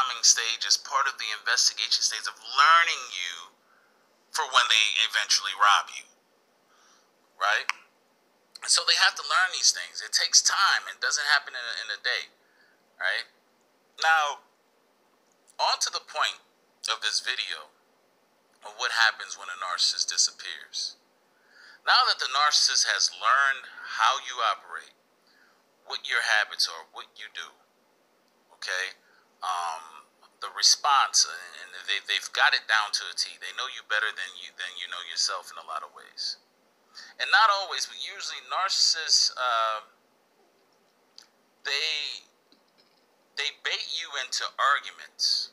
calming stage is part of the investigation stage of learning you for when they eventually rob you. Right? So they have to learn these things. It takes time. It doesn't happen in a, in a day. Right? Now, on to the point of this video of what happens when a narcissist disappears. Now that the narcissist has learned how you operate, what your habits are, what you do, okay, um, the response, and they, they've got it down to a T. They know you better than you than you know yourself in a lot of ways, and not always, but usually narcissists, uh, they they bait you into arguments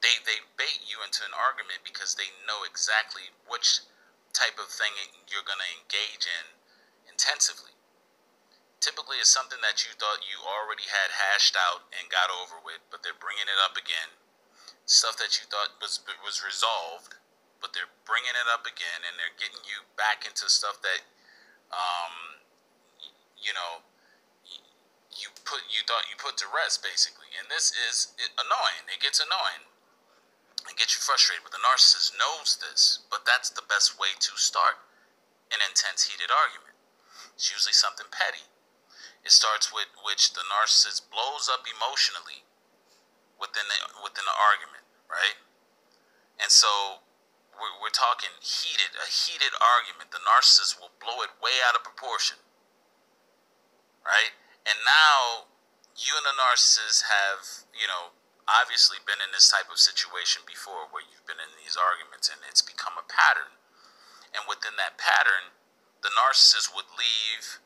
they they bait you into an argument because they know exactly which type of thing you're going to engage in intensively. Typically, it's something that you thought you already had hashed out and got over with, but they're bringing it up again. Stuff that you thought was was resolved, but they're bringing it up again, and they're getting you back into stuff that, um, you know, you put you thought you put to rest basically. And this is annoying. It gets annoying and get you frustrated. But the narcissist knows this, but that's the best way to start an intense, heated argument. It's usually something petty. It starts with which the narcissist blows up emotionally within the within the argument, right? And so we're, we're talking heated, a heated argument. The narcissist will blow it way out of proportion, right? And now you and the narcissist have, you know, obviously been in this type of situation before where you've been in these arguments and it's become a pattern. And within that pattern, the narcissist would leave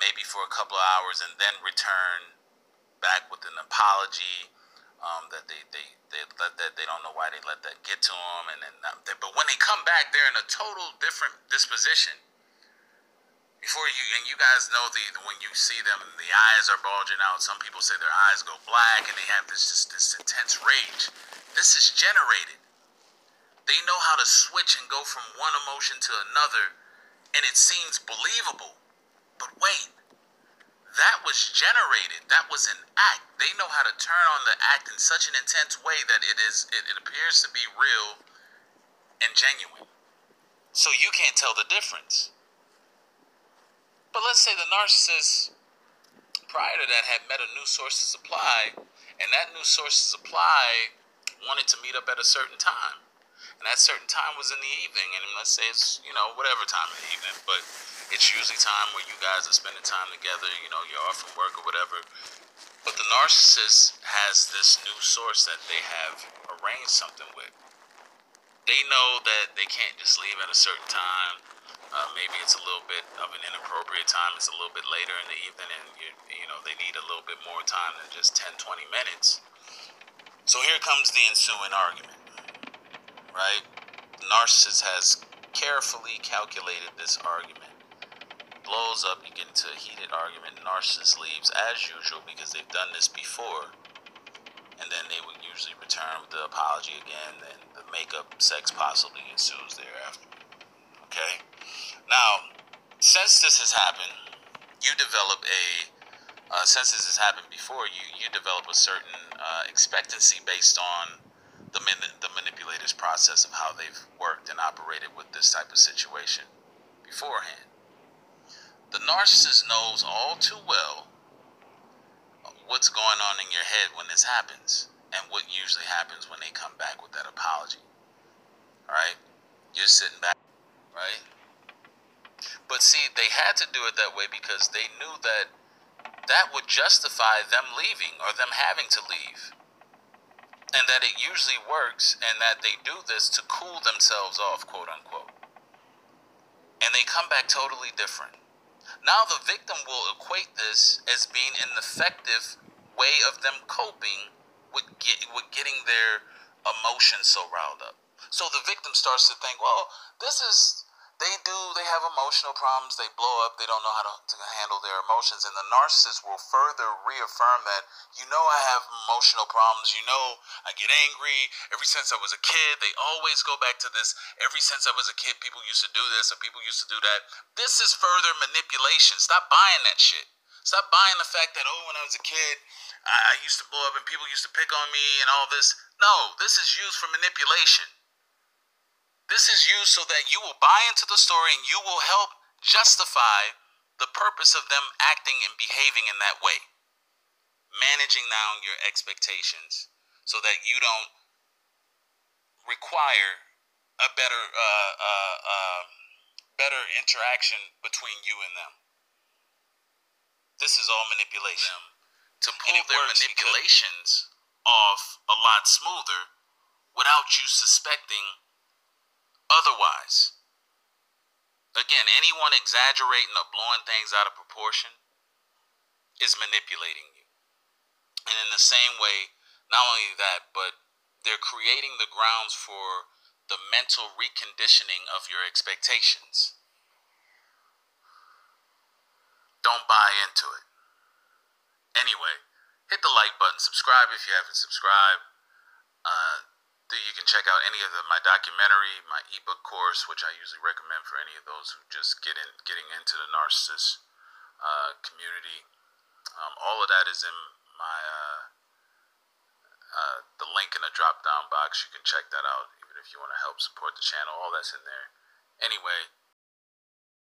maybe for a couple of hours and then return back with an apology um, that they, they, they, that, that they don't know why they let that get to them. And then, but when they come back, they're in a total different disposition. Before you and you guys know the when you see them the eyes are bulging out. Some people say their eyes go black and they have this just this intense rage. This is generated. They know how to switch and go from one emotion to another and it seems believable but wait that was generated that was an act. They know how to turn on the act in such an intense way that it is it, it appears to be real and genuine. So you can't tell the difference. But let's say the narcissist prior to that had met a new source of supply, and that new source of supply wanted to meet up at a certain time. And that certain time was in the evening, and let's say it's, you know, whatever time in the evening, but it's usually time where you guys are spending time together, you know, you're off from work or whatever. But the narcissist has this new source that they have arranged something with. They know that they can't just leave at a certain time uh, maybe it's a little bit of an inappropriate time. It's a little bit later in the evening, and you, you know they need a little bit more time than just 10, 20 minutes. So here comes the ensuing argument, right? The narcissist has carefully calculated this argument. Blows up, you get into a heated argument. Narcissist leaves as usual because they've done this before. And then they would usually return with the apology again, and the makeup sex possibly ensues thereafter. Okay? Now, since this has happened, you develop a uh, since this has happened before, you you develop a certain uh, expectancy based on the man- manipulator's process of how they've worked and operated with this type of situation beforehand. The narcissist knows all too well what's going on in your head when this happens, and what usually happens when they come back with that apology. All right, you're sitting back, right? But see, they had to do it that way because they knew that that would justify them leaving or them having to leave. And that it usually works and that they do this to cool themselves off, quote unquote. And they come back totally different. Now the victim will equate this as being an effective way of them coping with, get, with getting their emotions so riled up. So the victim starts to think, well, this is they do they have emotional problems they blow up they don't know how to, to, handle their emotions and the narcissist will further reaffirm that you know i have emotional problems you know i get angry ever since i was a kid they always go back to this ever since i was a kid people used to do this and people used to do that this is further manipulation stop buying that shit stop buying the fact that oh when i was a kid I used to blow up and people used to pick on me and all this. No, this is used for manipulation. This is used so that you will buy into the story and you will help justify the purpose of them acting and behaving in that way. Managing down your expectations so that you don't require a better uh, uh, uh, better interaction between you and them. This is all manipulation. To pull their manipulations off a lot smoother without you suspecting Again, anyone exaggerating or blowing things out of proportion is manipulating you. And in the same way, not only that, but they're creating the grounds for the mental reconditioning of your expectations. Don't buy into it. Anyway, hit the like button, subscribe if you haven't subscribed. You can check out any of the, my documentary, my ebook course, which I usually recommend for any of those who just get in, getting into the narcissist uh, community. Um, all of that is in my uh, uh, the link in the drop down box. You can check that out, even if you want to help support the channel. All that's in there. Anyway,